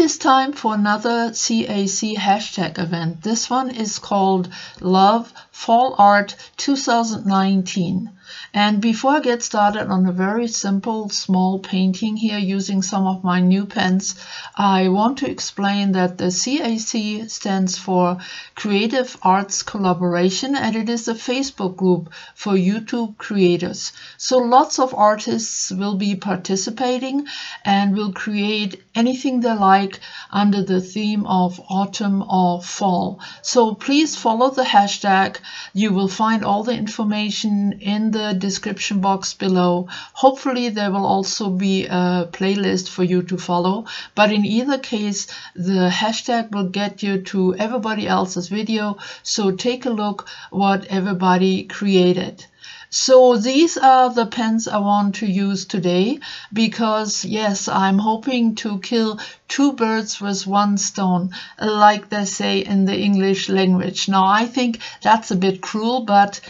Is time for another CAC hashtag event. This one is called Love Fall Art 2019. And before I get started on a very simple small painting here using some of my new pens, I want to explain that the CAC stands for Creative Arts Collaboration and it is a Facebook group for YouTube creators. So lots of artists will be participating and will create anything they like under the theme of autumn or fall. So please follow the hashtag. You will find all the information in the description box below. Hopefully there will also be a playlist for you to follow. But in either case, the hashtag will get you to everybody else's video. So take a look what everybody created. So these are the pens I want to use today because yes, I'm hoping to kill two birds with one stone, like they say in the English language. Now I think that's a bit cruel, but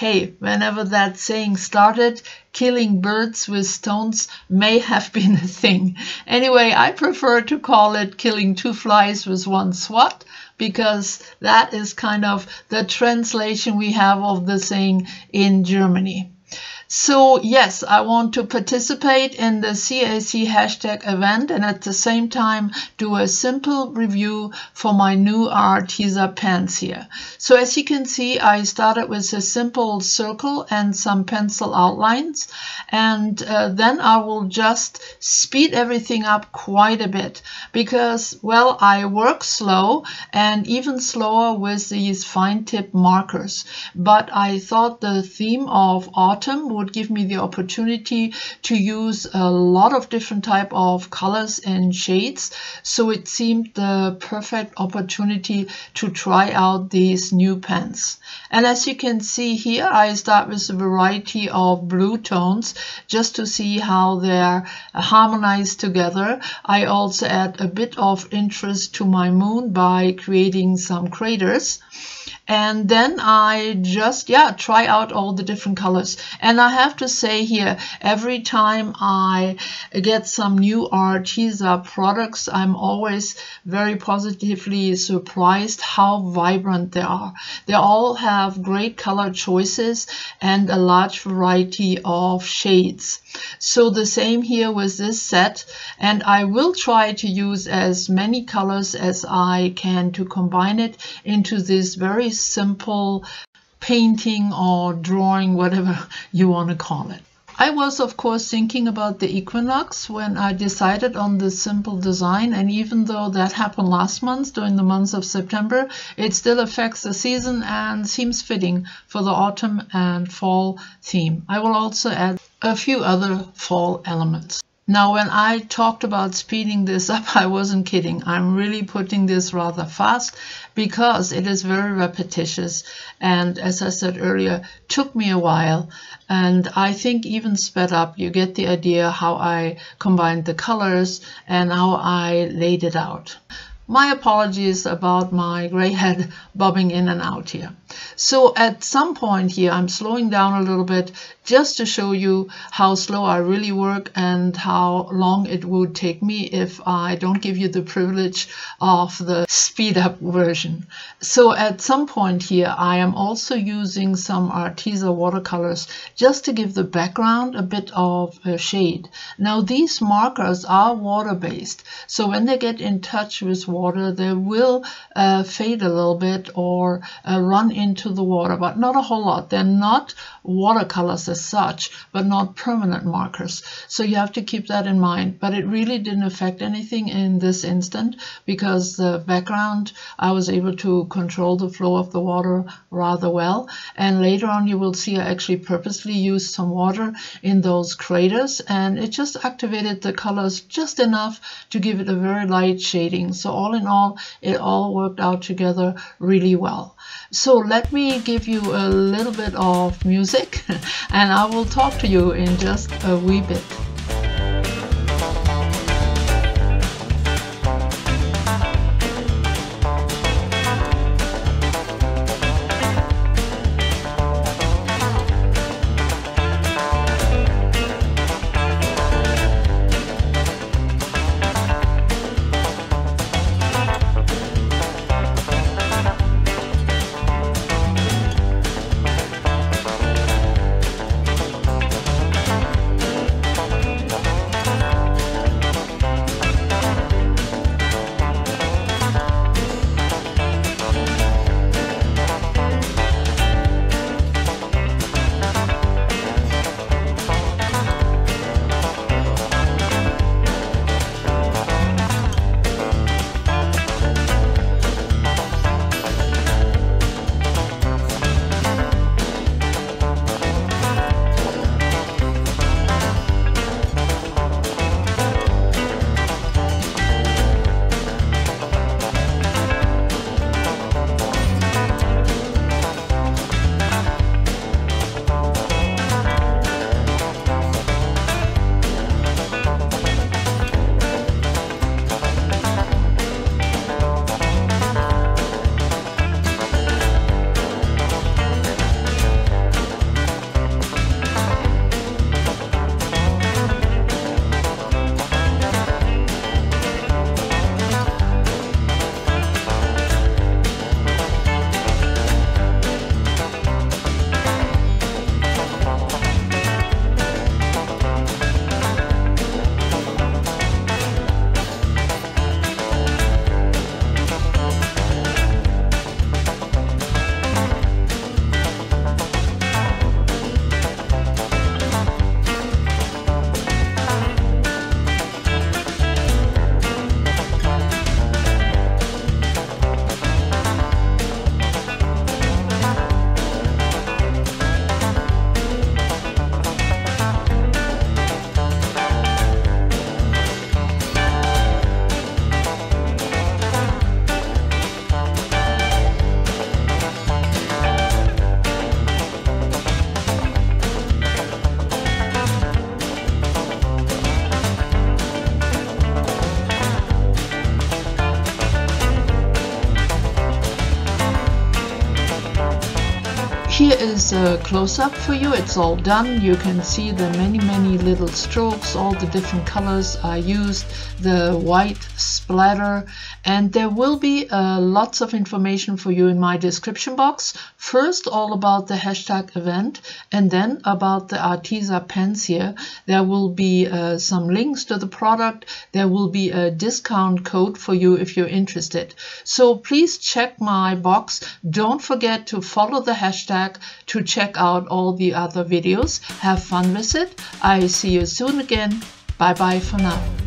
hey, whenever that saying started, killing birds with stones may have been a thing. Anyway, I prefer to call it killing two flies with one swat because that is kind of the translation we have of the saying in Germany. So yes, I want to participate in the CAC hashtag event and at the same time do a simple review for my new Arteza pens here. So as you can see, I started with a simple circle and some pencil outlines and uh, then I will just speed everything up quite a bit because, well, I work slow and even slower with these fine tip markers. But I thought the theme of autumn would give me the opportunity to use a lot of different type of colors and shades. So it seemed the perfect opportunity to try out these new pens. And as you can see here, I start with a variety of blue tones just to see how they're harmonized together. I also add a bit of interest to my moon by creating some craters and then I just yeah try out all the different colors and I have to say here every time I get some new Arteza products I'm always very positively surprised how vibrant they are. They all have great color choices and a large variety of shades. So the same here with this set and I will try to use as many colors as I can to combine it into this very simple painting or drawing, whatever you want to call it. I was, of course, thinking about the equinox when I decided on this simple design, and even though that happened last month during the month of September, it still affects the season and seems fitting for the autumn and fall theme. I will also add a few other fall elements. Now, when I talked about speeding this up, I wasn't kidding. I'm really putting this rather fast because it is very repetitious. And as I said earlier, took me a while. And I think even sped up, you get the idea how I combined the colors and how I laid it out. My apologies about my gray head bobbing in and out here. So at some point here, I'm slowing down a little bit just to show you how slow I really work and how long it would take me if I don't give you the privilege of the speed up version. So at some point here, I am also using some Arteza watercolors just to give the background a bit of a shade. Now these markers are water-based, so when they get in touch with water, they will uh, fade a little bit or uh, run into the water, but not a whole lot. They're not watercolors as such, but not permanent markers. So you have to keep that in mind. But it really didn't affect anything in this instant because the background, I was able to control the flow of the water rather well. And later on, you will see I actually purposely used some water in those craters and it just activated the colors just enough to give it a very light shading. So all in all, it all worked out together really well. So let me give you a little bit of music and I will talk to you in just a wee bit. Is a close-up for you. It's all done. You can see the many, many little strokes, all the different colors are used, the white splatter, and there will be uh, lots of information for you in my description box. First, all about the hashtag event, and then about the Arteza pens here. There will be uh, some links to the product. There will be a discount code for you if you're interested. So please check my box. Don't forget to follow the hashtag to check out all the other videos. Have fun with it. I see you soon again. Bye bye for now.